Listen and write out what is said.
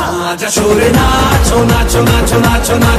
아자 술에 나쳐 나쳐 나쳐 나쳐 나쳐